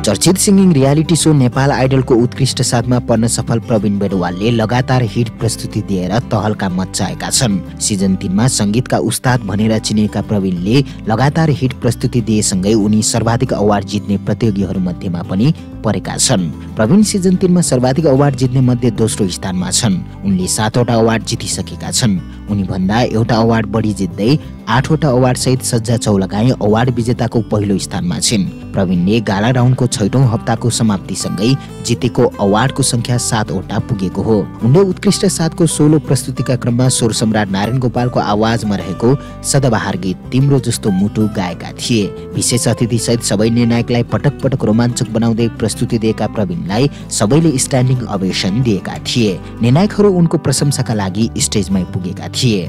चर्चित singing reality show Nepal आइडलको उत्कृष्ट साथमा पर्न सफल प्रवीण बेडवालले लगातार हिट प्रस्तुति दिएर तहल्का मचाएका छन्। सिजन तिनमा सङ्गीतका उस्ताद भनेर चिनिएका प्रवीणले लगातार हिट प्रस्तुति दिएसँगै उनी सर्वाधिक अवार्ड जित्ने प्रतियोगीहरूमध्येमा पनि परेका छन्। प्रवीण सिजन तिनमा सर्वाधिक अवार्ड जित्ने मध्ये दोस्रो स्थानमा छन्। उनले सातवटा अवार्ड जितिसकेका छन्। उनी भन्दा एउटा अवार्ड बढी जित्दै आठवटा अवार्ड सहित सज्जा चौलगाई अवार्ड विजेताको पहिलो स्थानमा छिन्। प्रवीणले गाला राउन्डको छैटौँ हप्ताको समाप्तिसँगै जितेको अवार्डको संख्या सातवटा पुगेको हो। उनले उत्कृष्ट सातको सोलो प्रस्तुतिका क्रममा स्वर सम्राट नारायण गोपालको आवाजमा रहेको सदाबहार गीत तिम्रो जस्तो मुटु गाएका थिए। विशेष अतिथि सहित सबै निर्णायकलाई पटक पटक रोमाञ्चक बनाउँदै प्रस्तुति दिएका प्रवीणलाई सबैले स्ट्यान्डिङ अवेसन दिएका थिए। निर्णायकहरू उनको प्रशंसाका लागि स्टेजमै पुगेका थिए।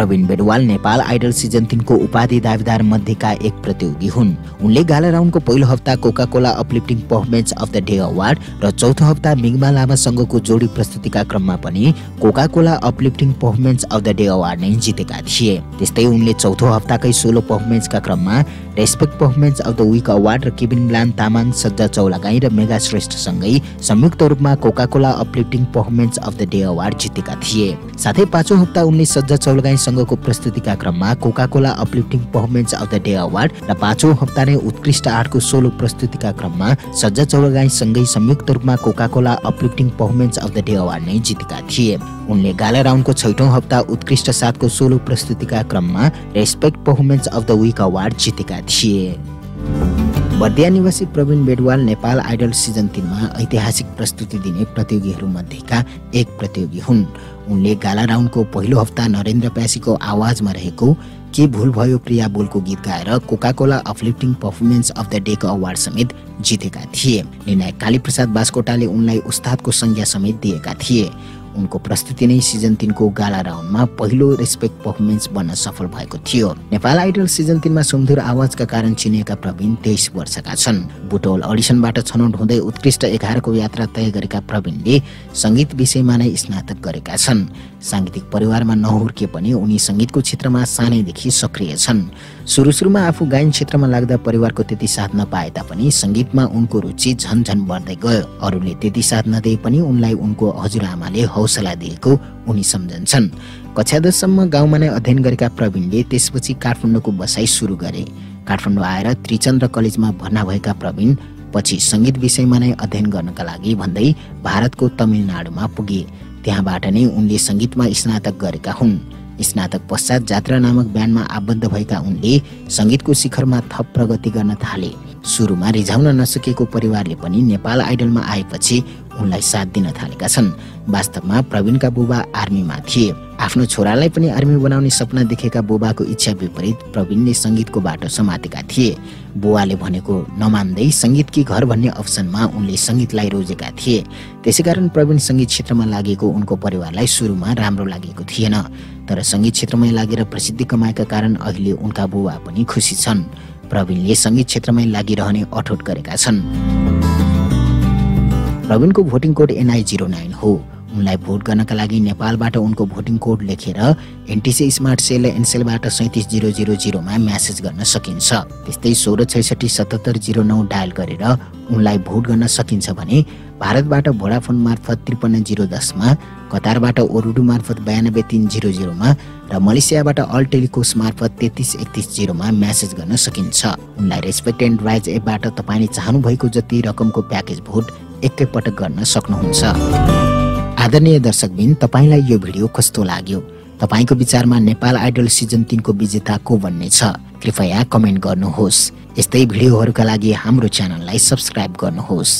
प्रवीण बेडवाल नेपाल आइडल सिजन तिनको उपाधि दावेदार मध्येका एक प्रतियोगी हुन्। उनले गाला राउन्डको पहिलो हप्ता Coca Cola uplifting performance of the day award र चौथो हप्ता मिङमा लामासँगको जोडी प्रस्तुतिका क्रममा पनि Coca Cola uplifting performance of the day award नै जितेका थिए। त्यस्तै उनले चौथो हप्ताकै सोलो पर्फर्मेन्सका क्रममा respect performance of the week award र केबिन ब्लान तामाङ सज्जा चौलागाई र मेगा श्रेष्ठसँगै संयुक्त रूपमा Coca Cola uplifting performance of the day award जितेका थिए। साथै पाँचौँ हप्ता उनले सज्जा चौलगाईसँगको प्रस्तुतिका क्रममा Coca Cola uplifting performance of the day award र पाँचौँ हप्ता नै उत्कृष्ट आर्टको सोलो प्रस्तुतिका क्रममा सज्जा चौलगाईसँगै संयुक्त रूपमा Coca Cola uplifting performance of the day award नै जितेका थिए। उनले गाला राउन्डको छैटौँ हप्ता उत्कृष्ट साथको सोलो प्रस्तुतिका क्रममा respect performance of the week award जितेका थिए। बर्दिया निवासी प्रवीण बेडवाल नेपाल आइडल सिजन तिनमा ऐतिहासिक प्रस्तुति दिने प्रतियोगीहरूमध्येका एक प्रतियोगी हुन्। उनले गाला राउन्डको पहिलो हप्ता नरेन्द्र प्यासीको आवाजमा रहेको के भुल भयो प्रिया बोलको गीत गाएर Coca Cola uplifting performance of the डेको अवार्ड समेत जितेका थिए। निर्णायक कालीप्रसाद बास्कोटाले उनलाई उस्तादको संज्ञा समेत दिएका थिए। उनको प्रस्तुति नै सिजन तिनको गाला राउन्डमा पहिलो रेस्पेक्ट पर्फर्मेन्स बन्न सफल भएको थियो। नेपाल आइडल सिजन तिनमा सुमधुर आवाजका कारण चिनिएका प्रवीण तेइस वर्षका छन्। बुटोल अडिसनबाट छनौट हुँदै उत्कृष्ट एघारको यात्रा तय गरेका प्रवीणले सङ्गीत विषयमा नै स्नातक गरेका छन्। साङ्गीतिक परिवारमा नहुर्के पनि उनी सङ्गीतको क्षेत्रमा सानैदेखि सक्रिय छन्। सुरु सुरुमा आफू गायन क्षेत्रमा लाग्दा परिवारको त्यति साथ नपाए तापनि सङ्गीतमा उनको रुचि झन झन बढ्दै गयो। अरूले त्यति साथ नदिए पनि उनलाई उनको हजुरआमाले हौसला दिएको उनी सम्झन्छन्। कक्षा दससम्म गाउँमा नै अध्ययन गरेका प्रवीणले त्यसपछि काठमाडौँको बसाइ सुरु गरे। काठमाडौँ आएर त्रिचन्द्र कलेजमा भर्ना भएका प्रवीण पछि सङ्गीत विषयमा नै अध्ययन गर्नका लागि भन्दै भारतको तमिलनाडुमा पुगे। त्यहाँबाट नै उनले सङ्गीतमा स्नातक गरेका हुन्। स्नातक पश्चात जात्रा नामक ब्यान्डमा आबद्ध भएका उनले सङ्गीतको शिखरमा थप प्रगति गर्न थाले। सुरुमा रिझाउन नसकेको परिवारले पनि नेपाल आइडलमा आएपछि उनलाई साथ दिन थालेका छन्। वास्तवमा प्रवीणका बुबा आर्मीमा थिए। आफ्नो छोरालाई पनि आर्मी बनाउने सपना देखेका बुबाको इच्छा विपरीत प्रवीणले सङ्गीतको बाटो समातेका थिए। बुवाले भनेको नमान्दै सङ्गीतकी घर भन्ने अप्सनमा उनले सङ्गीतलाई रोजेका थिए। त्यसै कारण प्रवीण सङ्गीत क्षेत्रमा लागेको उनको परिवारलाई सुरुमा राम्रो लागेको थिएन। तर सङ्गीत क्षेत्रमै लागेर प्रसिद्धि कमाएका कारण अहिले उनका बुबा पनि खुसी छन्। प्रवीणले सङ्गीत क्षेत्रमै लागिरहने अठोट गरेका छन्। प्रवीणको voting code NI zero nine हो। उनलाई भोट गर्नका लागि नेपालबाट उनको भोटिङ कोड लेखेर एनटिसी स्मार्ट सेल एनसेलबाट सैँतिस जिरो जिरो जिरोमा म्यासेज गर्न सकिन्छ। त्यस्तै सोह्र छैसठी सतहत्तर जिरो नौ डायल गरेर उनलाई भोट गर्न सकिन्छ भने भारतबाट भोडाफोन मार्फत त्रिपन्न जिरो दसमा कतारबाट ओरुडु मार्फत बयानब्बे तिन जिरो जिरोमा र मलेसियाबाट अल टेलिकोस मार्फत तेत्तिस एकतिस जिरोमा म्यासेज गर्न सकिन्छ। उनलाई रेस्पेक्ट एन्ड राइज एपबाट तपाईँले चाहनुभएको जति रकमको प्याकेज भोट एकैपटक गर्न सक्नुहुन्छ। आदरणीय दर्शकबिन तपाईँलाई यो भिडियो कस्तो लाग्यो? तपाईँको विचारमा नेपाल आइडल सिजन तिनको विजेता को भन्ने छ? कृपया कमेन्ट गर्नुहोस्। यस्तै भिडियोहरूका लागि हाम्रो च्यानललाई सब्सक्राइब गर्नुहोस्।